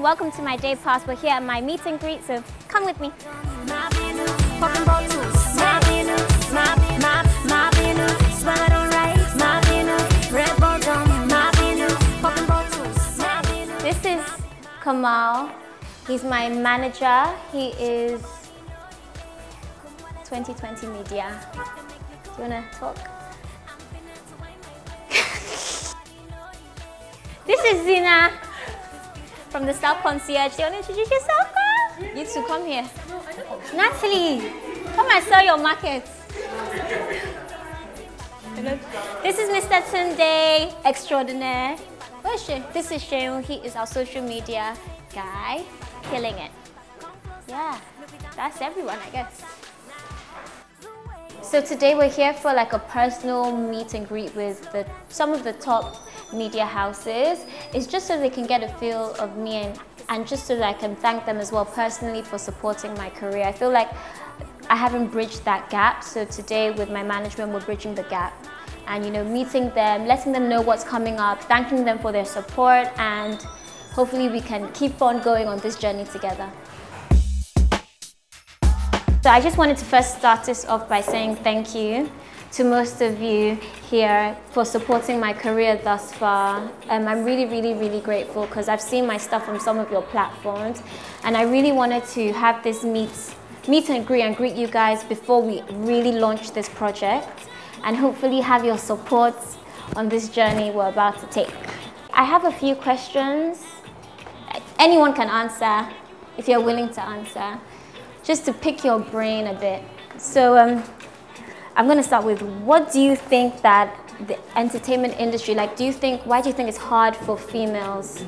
welcome to my day pass. We're here at my meet and greet, so come with me. This is Kamal. He's my manager. He is 2020 Media. Do you want to talk? this is Zina from the South Concierge. Do you want to introduce yourself, girl? You two, come here. Natalie, come and sell your market. This is Mr. Tunde Extraordinaire. Where's she? This is Sheung. He is our social media guy, killing it. Yeah, that's everyone, I guess. So today we're here for like a personal meet and greet with the, some of the top media houses. It's just so they can get a feel of me and, and just so that I can thank them as well personally for supporting my career. I feel like I haven't bridged that gap. So today with my management, we're bridging the gap and you know meeting them, letting them know what's coming up, thanking them for their support and hopefully we can keep on going on this journey together. So I just wanted to first start this off by saying thank you to most of you here for supporting my career thus far. Um, I'm really, really, really grateful because I've seen my stuff on some of your platforms and I really wanted to have this meet, meet and greet and greet you guys before we really launch this project and hopefully have your support on this journey we're about to take. I have a few questions. Anyone can answer if you're willing to answer just to pick your brain a bit. So um, I'm going to start with what do you think that the entertainment industry, like do you think, why do you think it's hard for females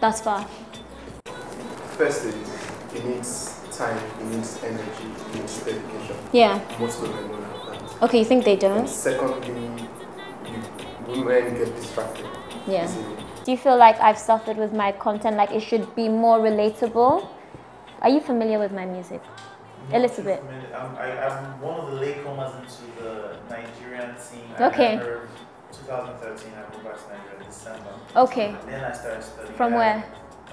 thus far? Firstly, it needs time, it needs energy, it needs dedication. Yeah. Most of them don't have that. Okay, you think they don't? Secondly, you, women get distracted. Yeah. easily. Do you feel like I've suffered with my content, like it should be more relatable? Are you familiar with my music? A little bit. I'm, I, I'm one of the latecomers into the Nigerian scene. Okay. I heard 2013, I moved back to Nigeria in December. Okay. And then I started studying. From where?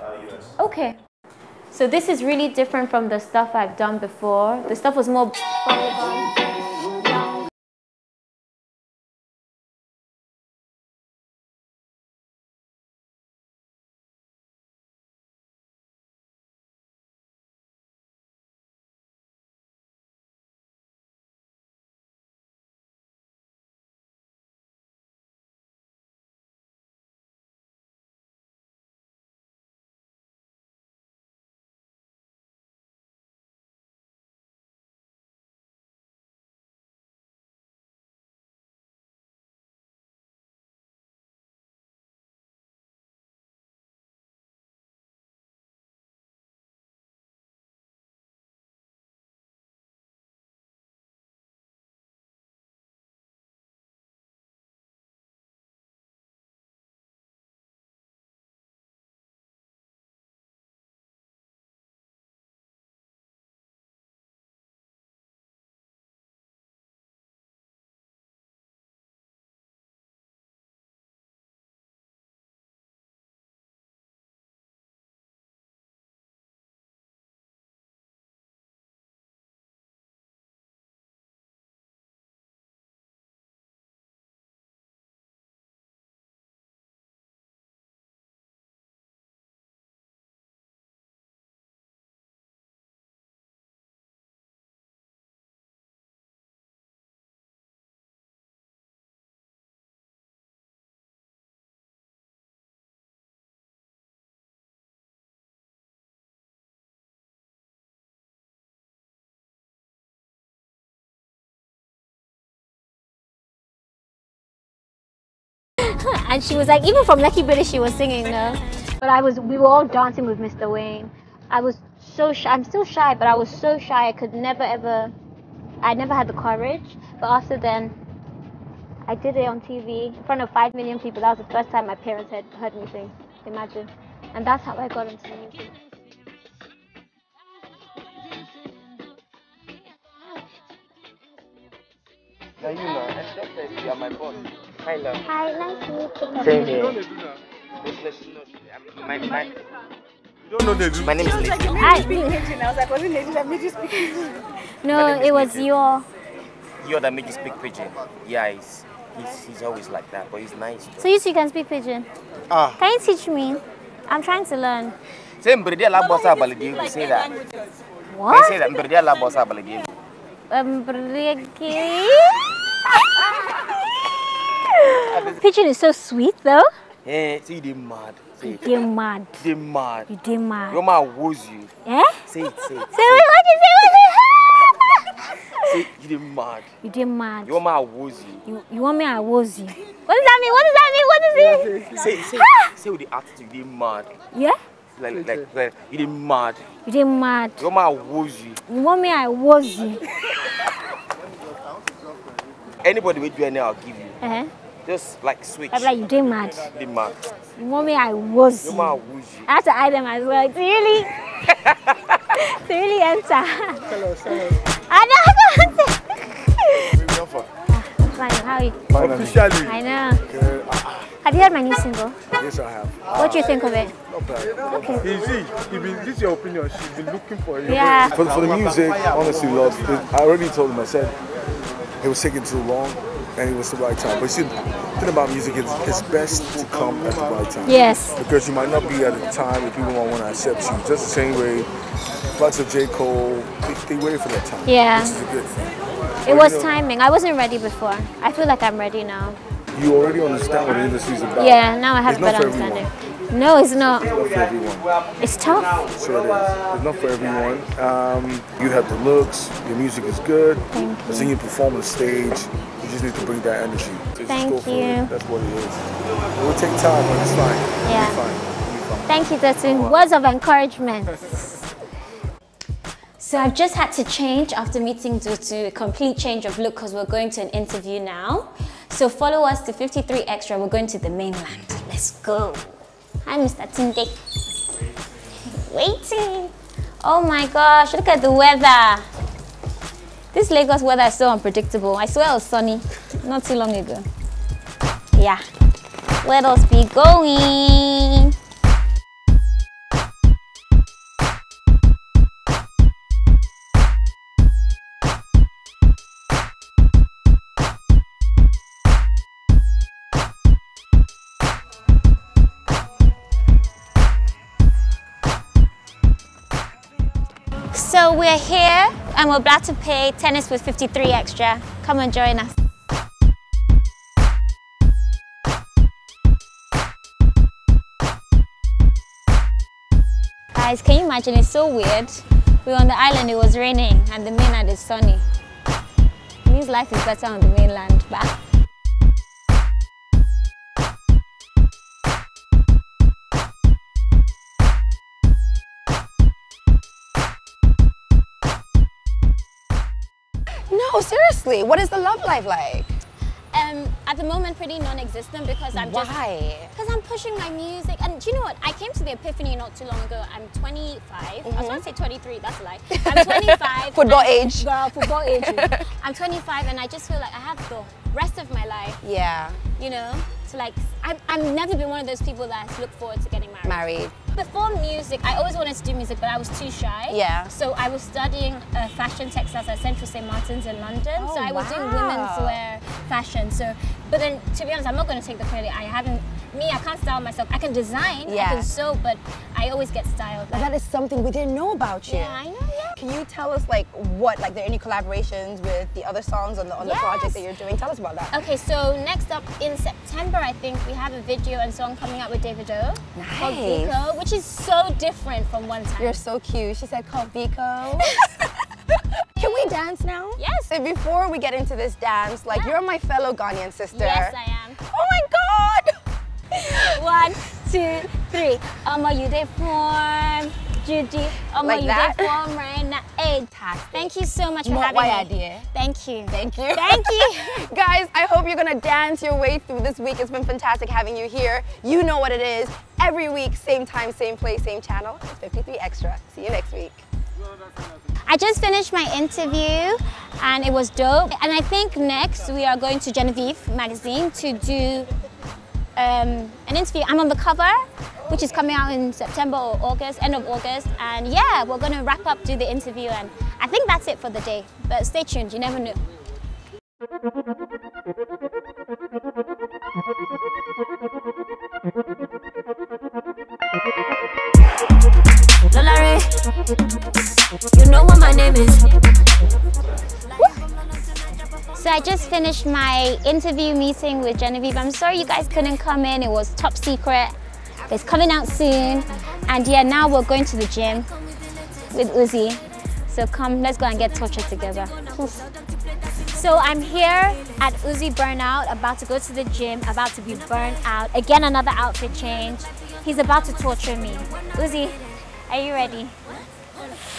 Uh, US. Okay. So this is really different from the stuff I've done before. The stuff was more and she was like, even from Lucky British, she was singing, no. But I was, we were all dancing with Mr. Wayne. I was so shy. I'm still shy, but I was so shy. I could never ever. I never had the courage. But after then, I did it on TV in front of five million people. That was the first time my parents had heard me sing. Imagine, and that's how I got into music. You know, I my boss. Hi, love. Hi, nice to meet you. Same here. Just let you know, My, my, You don't know the my name is Lee. Hi. I was like, was it lady that made you speak No, it was Nathan. your. You're that make you speak pidgin. Yeah, he's, he's, he's always like that, but he's nice. Though. So you two can speak pidgin. Ah. Can you teach me? I'm trying to learn. Say Mbridia la bossa baladi, say that. Can What? say that Mbridia la bossa baladi. Um, briggy. Pidgin is so sweet though. Hey, say they mad. Say it. You're mad. They mad. You did mad. Your man woos you. Eh? Say it, say it. Say what? What you say? What you Say you did mad. You did mad. Your man woos you. You, you want me I was you. What does that mean? What does that mean? What does it? Say, say, say with the attitude, you did mad. Yeah? Like, like, like, you did mad. You did mad. Your man woos you. You want me I was you. Anybody with you and I'll give you. Uh-huh. Just like switch. I'm like, you did mad. You did mad. You want me I was Your you. man woos. I have to hide them as well. To really, to really enter. I know. I know. Fine. How are you? Officially. I know. Have you heard my new single? Yes, I have. What do you think of it? Not bad. Okay. Easy. He been, this is your opinion. She's been looking for you. Yeah. For, for the music, honestly, love. I already told him. I said it was taking too long, and it was the right time. But see, the thing about music is it's best to come at the right time. Yes. Because you might not be at a time if people don't want to accept you. Just the same way, lots of J. Cole, they, they waited for that time. Yeah. Which is a good thing. It was timing. I wasn't ready before. I feel like I'm ready now. You already understand what the industry is about. Yeah, now I have It's a better understanding. everyone. No, it's not. It's not for everyone. It's tough. Sure it is. It's not for everyone. Um, you have the looks. Your music is good. Thank I've seen you perform on stage. You just need to bring that energy. So Thank you. That's what it is. It will take time, but it's fine. Yeah. You'll be fine. You'll be fine. Thank you, Dotun. Words of encouragement. So I've just had to change after meeting Dotun, a complete change of look because we're going to an interview now. So follow us to 53 Extra. We're going to the mainland. Let's go. Hi, Mr. Tunde. Waiting. Oh my gosh, look at the weather. This Lagos weather is so unpredictable. I swear it was sunny not too long ago. Yeah. Let us be going. So we're here and we're about to play tennis with 53 extra. Come and join us. Guys, can you imagine? It's so weird. We were on the island, it was raining, and the mainland is sunny. It means life is better on the mainland. Bah. No, seriously. What is the love life like? Um, at the moment, pretty non-existent because I'm just Why? Because I'm pushing my music. And do you know what? I came to the epiphany not too long ago. I'm 25. I was going to say 23. That's a lie. I'm 25. Football and- age. Girl, football age. I'm 25 and I just feel like I have the rest of my life, Yeah. you know, to like, I'm, I've never been one of those people that look forward to getting married. Married. Before music, I always wanted to do music, but I was too shy. Yeah. So I was studying uh, fashion textiles at Central St. Martin's in London. Oh, so I was doing women's wear fashion. So, but then to be honest, I'm not going to take the credit. I haven't. Me, I can't style myself. I can design. I Yeah. can sew, but I always get styled. But that is something we didn't know about you. yeah, I know. Yeah. Can you tell us like what, like, there are any collaborations with the other songs on the on the project that you're doing? Tell us about that. Okay, so next up in September, I think we have a video and song coming out with Davido. Called Vico, which is so different from one time. You're so cute. She said, call Vico. Can we dance now? Yes. And before we get into this dance, like Yeah. you're my fellow Ghanaian sister. Yes, I am. One, two, three. Omo, you dey form. Judy, Omo, Like you dey form right now. Hey, thank you so much for having me. idea? Thank you. Thank you. Thank you. Guys, I hope you're gonna dance your way through this week. It's been fantastic having you here. You know what it is. Every week, same time, same place, same channel. It's 53 Extra. See you next week. I just finished my interview and it was dope. And I think next we are going to Genevieve magazine to do um, an interview. I'm on the cover which is coming out in September or August, end of August. And yeah, we're gonna wrap up, do the interview, and I think that's it for the day. But stay tuned, you never know. You know what my name is. So I just finished my interview meeting with Genevieve. I'm sorry you guys couldn't come in. It was top secret. It's coming out soon. And yeah, now we're going to the gym with Uzi. So come, let's go and get tortured together. So I'm here at Uzi Burnout, about to go to the gym, about to be burned out. Again, another outfit change. He's about to torture me. Uzi, are you ready?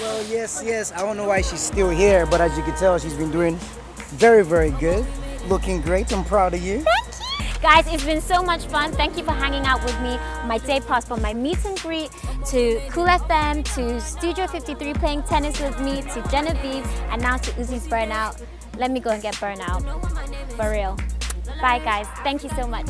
Well, yes, yes. I don't know why she's still here, but as you can tell, she's been doing very, very good. Looking great. I'm proud of you. Thank you. Guys, it's been so much fun. Thank you for hanging out with me. My day passed from my meet and greet to Cool FM to Studio 53 playing tennis with me to Genevieve and now to Uzi's Burnout. Let me go and get burnout. For real. Bye guys. Thank you so much.